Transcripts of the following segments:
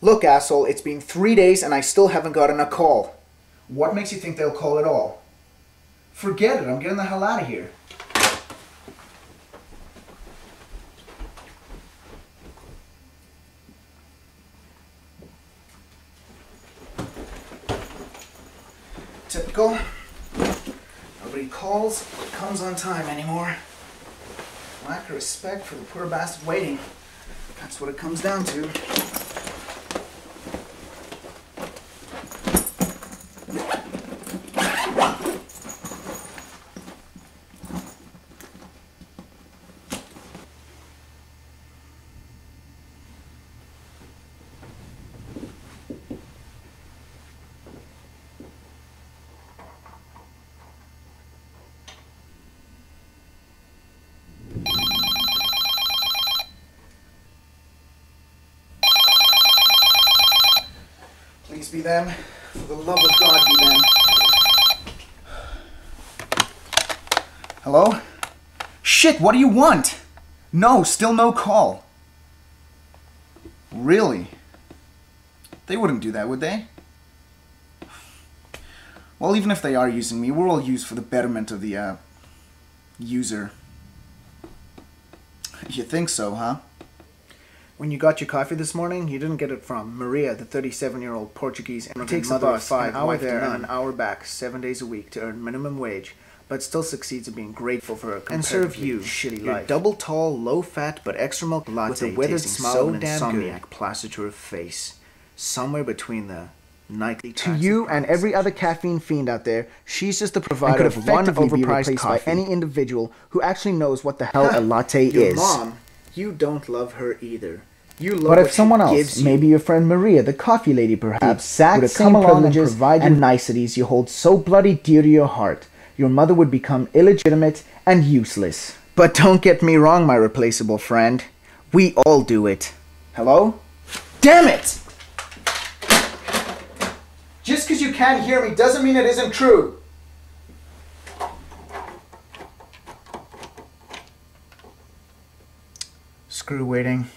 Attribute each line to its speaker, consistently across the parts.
Speaker 1: Look, asshole, it's been three days and I still haven't gotten a call. What makes you think they'll call at all? Forget it, I'm getting the hell out of here. Typical. Nobody calls or comes on time anymore. Lack of respect for the poor bastard waiting. That's what it comes down to. Please be them. For the love of God, be them. Hello? Shit, what do you want? No, still no call. Really? They wouldn't do that, would they? Well, even if they are using me, we're all used for the betterment of the, uh, user. You think so, huh? When you got your coffee this morning, you didn't get it from Maria, the 37-year-old Portuguese immigrant
Speaker 2: Takes
Speaker 1: mother of five,
Speaker 2: an hour
Speaker 1: wife
Speaker 2: there and an hour back, seven days a week to earn minimum wage, but still succeeds at being grateful for a
Speaker 1: and serve you,
Speaker 2: shitty
Speaker 1: your
Speaker 2: life.
Speaker 1: double tall, low fat but extra milk latte
Speaker 2: with a
Speaker 1: tasting
Speaker 2: smile
Speaker 1: so
Speaker 2: and insomniac
Speaker 1: good.
Speaker 2: plastered to her face, somewhere between the nightly
Speaker 1: To you and
Speaker 2: price.
Speaker 1: every other caffeine fiend out there, she's just the provider of one overpriced coffee.
Speaker 2: by
Speaker 1: any individual who actually knows what the hell a latte
Speaker 2: Your
Speaker 1: is.
Speaker 2: mom, you don't love her either. You love
Speaker 1: But if someone else, maybe your friend Maria, the coffee lady perhaps,
Speaker 2: the
Speaker 1: would come along and
Speaker 2: privileges
Speaker 1: provide you
Speaker 2: and
Speaker 1: niceties you hold so bloody dear to your heart, your mother would become illegitimate and useless. But don't get me wrong, my replaceable friend. We all do it. Hello? Damn it! Just because you can't hear me doesn't mean it isn't true. Screw waiting.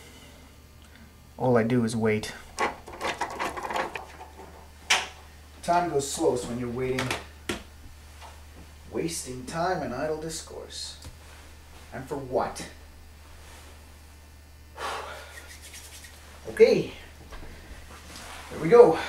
Speaker 1: All I do is wait. Time goes slowest when you're waiting. Wasting time in idle discourse. And for what? Okay. Here we go.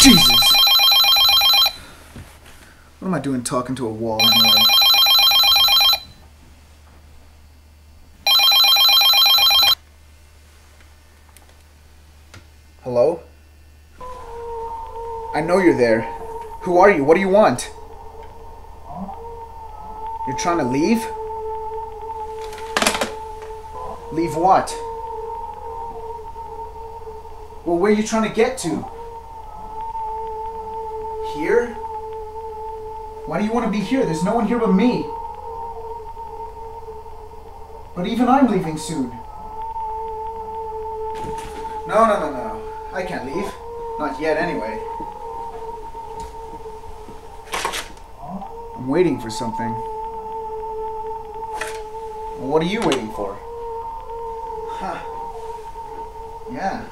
Speaker 1: Jesus! What am I doing talking to a wall anyway? Hello? I know you're there. Who are you? What do you want? You're trying to leave? Leave what? Well, where are you trying to get to? Here? Why do you want to be here? There's no one here but me. But even I'm leaving soon. No, no, no, no. I can't leave. Not yet, anyway. I'm waiting for something. What are you waiting for? Huh. Yeah.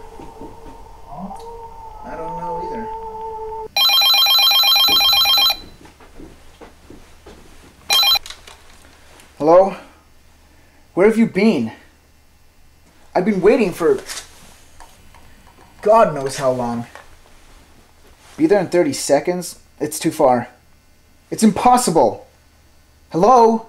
Speaker 1: I don't know either. Hello? Where have you been? I've been waiting for God knows how long. Be there in 30 seconds? It's too far. It's impossible. Hello?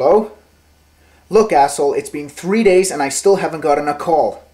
Speaker 1: Hello? Look, asshole, it's been three days and I still haven't gotten a call.